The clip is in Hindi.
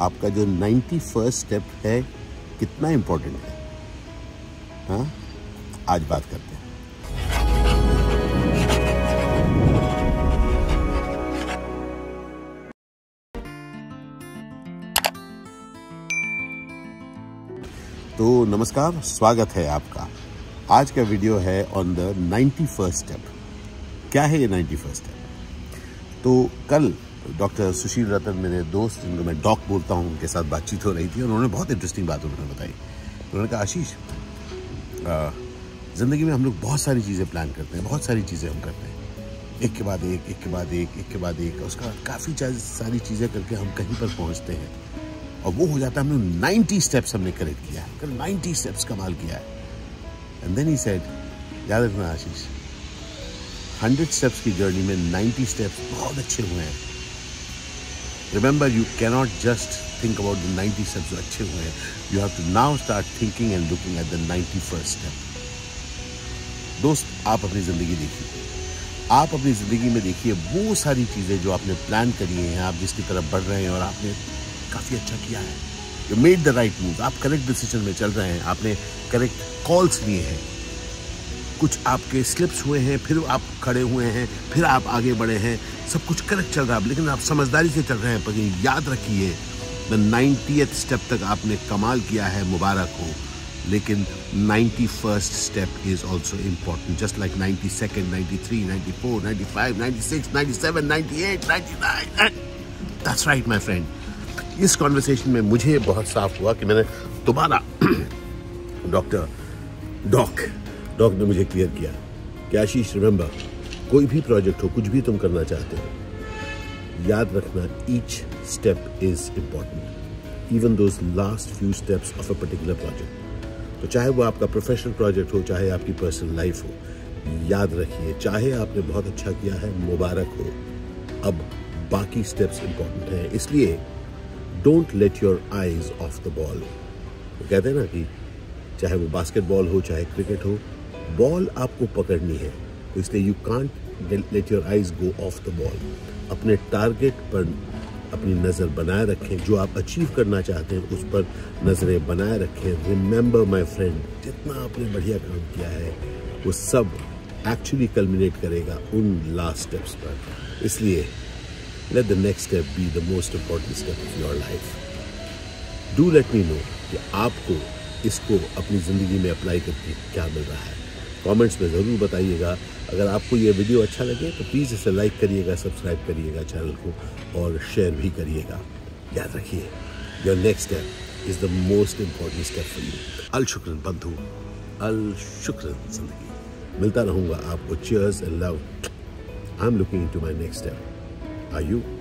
आपका जो नाइन्टी फ़र्स्ट स्टेप है, कितना इम्पोर्टेंट है? हाँ? आज बात करते हैं। तो नमस्कार, स्वागत है आपका। आज का वीडियो है on the ninety first step क्या है ये नाइन्टी फ़र्स्ट स्टेप तो कल डॉक्टर सुशील रतन मेरे दोस्त, जिनको मैं डॉक बोलता हूँ, उनके साथ बातचीत हो रही थी, और उन्होंने बहुत इंटरेस्टिंग बात उन्होंने बताई। उन्होंने कहा, आशीष ज़िंदगी में हम लोग बहुत सारी चीज़ें प्लान करते हैं, बहुत सारी चीज़ें हम करते हैं। एक के बाद एक एक के बाद एक एक के बाद एक, उसका काफ़ी सारी चीज़ें करके हम कहीं पर पहुँचते हैं। और वो हो जाता है, हमने 90 स्टेप्स हमने करेक्ट किया है, कल 90 स्टेप्स कमाल किया है। एंड देन ही सेड याद रखना आशीष 100 स्टेप्स की जर्नी में 90 स्टेप्स बहुत अच्छे हुए हैं। Remember you cannot just think about the 90 steps जो अच्छे हुए हैं you have to now start thinking and looking at the 91st step दोस्त, आप अपनी ज़िंदगी देखिए। आप अपनी ज़िंदगी में देखिए वो सारी चीज़ें जो आपने प्लान करी हैं, आप जिसकी तरफ़ बढ़ रहे हैं और आपने काफ़ी अच्छा किया है। You made the right move आप करेक्ट डिसीज़न में चल रहे हैं। आपने करेक्ट कॉल्स लिए हैं। कुछ आपके स्लिप्स हुए हैं, फिर आप खड़े हुए हैं, फिर आप आगे बढ़े हैं, सब कुछ करेक्ट चल रहा है। लेकिन आप समझदारी से चल रहे हैं पर याद रखिए द नाइन्टी स्टेप तक आपने कमाल किया है मुबारक हो। लेकिन 91st step is also important, just like 92nd 93 94 95 96 97 98 99 that's right my friend इस कॉन्वर्सेशन में मुझे बहुत साफ़ हुआ कि मैंने दोबारा डॉक्टर डॉक डॉक ने मुझे क्लियर किया कि आशीष रिमेंबर कोई भी प्रोजेक्ट हो, कुछ भी तुम करना चाहते हो, याद रखना each step is important even those last few steps of a particular project तो चाहे वो आपका प्रोफेशनल प्रोजेक्ट हो, चाहे आपकी पर्सनल लाइफ हो, याद रखिए, चाहे आपने बहुत अच्छा किया है, मुबारक हो, अब बाकी स्टेप्स इंपॉर्टेंट हैं। इसलिए don't let your eyes off the ball कहते हैं ना कि चाहे वो बास्केटबॉल हो, चाहे क्रिकेट हो बॉल आपको पकड़नी है तो इसलिए you can't let your eyes go off the ball अपने टारगेट पर अपनी नज़र बनाए रखें, जो आप अचीव करना चाहते हैं, उस पर नज़रें बनाए रखें. रिमेंबर माय फ्रेंड जितना आपने बढ़िया काम किया है, वो सब एक्चुअली कलमिनेट करेगा उन लास्ट स्टेप्स पर. इसलिए let the next step be the most important step of your life do let me know कि आपको इसको अपनी ज़िंदगी में अप्लाई करके क्या मिल रहा है. कमेंट्स में ज़रूर बताइएगा। अगर आपको ये वीडियो अच्छा लगे तो प्लीज़ इसे लाइक करिएगा, सब्सक्राइब करिएगा चैनल को और शेयर भी करिएगा। याद रखिए your next step is the most important step for you all बंधु, अल ज़िंदगी। मिलता रहूँगा आपको। Cheers and love I am looking to my next step Are you?